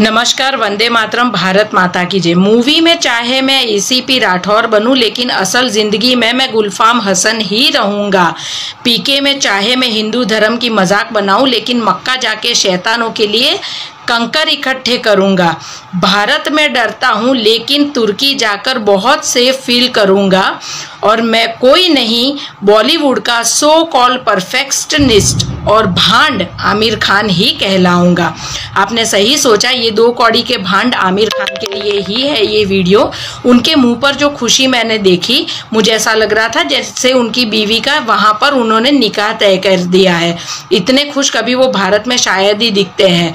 नमस्कार, वंदे मातरम, भारत माता की जय। मूवी में चाहे मैं एसीपी राठौर बनूं, लेकिन असल ज़िंदगी में मैं गुलफाम हसन ही रहूँगा। पीके में चाहे मैं हिंदू धर्म की मज़ाक बनाऊँ, लेकिन मक्का जाके शैतानों के लिए कंकर इकट्ठे करूँगा। भारत में डरता हूँ, लेकिन तुर्की जाकर बहुत सेफ़ फील करूँगा। और मैं कोई नहीं, बॉलीवुड का सो कॉल परफेक्शनिस्ट और भांड आमिर खान ही कहलाऊँगा। आपने सही सोचा, ये दो कौड़ी के भांड आमिर खान के लिए ही है ये वीडियो। उनके मुँह पर जो खुशी मैंने देखी, मुझे ऐसा लग रहा था जैसे उनकी बीवी का वहाँ पर उन्होंने निकाह तय कर दिया है। इतने खुश कभी वो भारत में शायद ही दिखते हैं।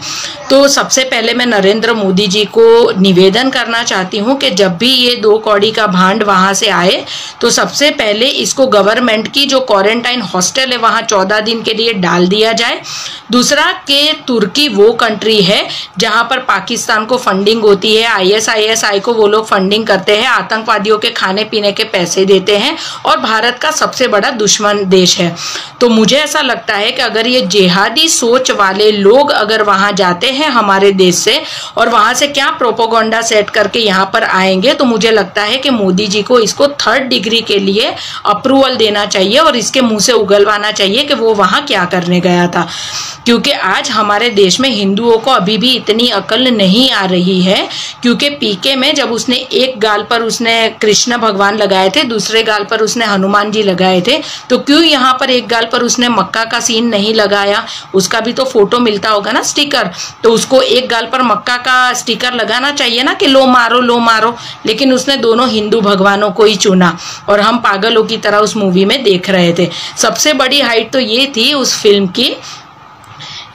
तो सबसे पहले मैं नरेंद्र मोदी जी को निवेदन करना चाहती हूँ कि जब भी ये दो कौड़ी का भांड वहाँ से आए तो सबसे पहले इसको गवर्नमेंट की जो क्वारंटाइन हॉस्टल है, वहाँ चौदह दिन के लिए डाल दिया जाए। दूसरा के तुर्की वो कंट्री है, जहाँ पर पाकिस्तान को फंडिंग होती है, आईएसआईएसआई को वो लोग फंडिंग करते हैं, आतंकवादियों के खाने पीने के पैसे देते हैं, और भारत का सबसे बड़ा दुश्मन देश है। तो मुझे ऐसा लगता है कि अगर ये जेहादी सोच वाले लोग अगर वहाँ जाते हैं हमारे देश से और वहाँ से क्या प्रोपोगंडा सेट करके यहाँ पर आएँगे तो मुझे लगता है कि मोदी जी को इसको थर्ड डिग्री के लिए अप्रूवल देना चाहिए और इसके मुँह से उगलवाना चाहिए कि वो वहाँ क्या करने गया था। क्योंकि आज हमारे देश में हिंदुओं को अभी भी इतनी अकल नहीं आ रही है, क्योंकि पीके में जब उसने एक गाल पर उसने कृष्ण भगवान लगाए थे, दूसरे गाल पर उसने हनुमान जी लगाए थे तो क्यों यहाँ पर एक गाल पर उसने मक्का का सीन नहीं लगाया? उसका भी तो फ़ोटो मिलता होगा ना स्टिकर तो उसको एक गाल पर मक्का का स्टिकर लगाना चाहिए ना कि लो मारो लो मारो। लेकिन उसने दोनों हिंदू भगवानों को ही चुना और हम पागलों की तरह उस मूवी में देख रहे थे। सबसे बड़ी हाइट तो ये थी उस फ़िल्म की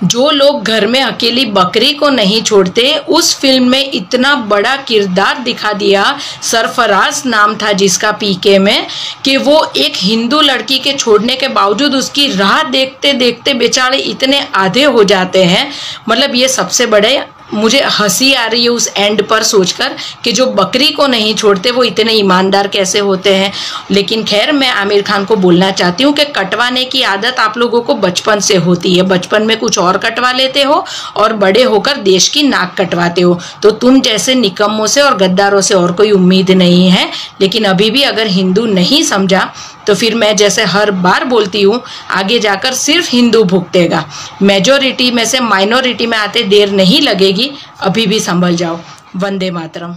जो लोग घर में अकेली बकरी को नहीं छोड़ते, उस फ़िल्म में इतना बड़ा किरदार दिखा दिया सरफराज नाम था जिसका पीके में, कि वो एक हिंदू लड़की के छोड़ने के बावजूद उसकी राह देखते देखते बेचारे इतने आधे हो जाते हैं। मतलब ये सबसे बड़े, मुझे हँसी आ रही है उस एंड पर सोचकर कि जो बकरी को नहीं छोड़ते, वो इतने ईमानदार कैसे होते हैं। लेकिन खैर, मैं आमिर खान को बोलना चाहती हूँ कि कटवाने की आदत आप लोगों को बचपन से होती है। बचपन में कुछ और कटवा लेते हो और बड़े होकर देश की नाक कटवाते हो। तो तुम जैसे निकम्मों से और गद्दारों से और कोई उम्मीद नहीं है। लेकिन अभी भी अगर हिंदू नहीं समझा तो फिर मैं जैसे हर बार बोलती हूँ, आगे जाकर सिर्फ़ हिंदू भुगतेगा। मेजोरिटी में से माइनॉरिटी में आते देर नहीं लगेगी। अभी भी संभल जाओ। वंदे मातरम।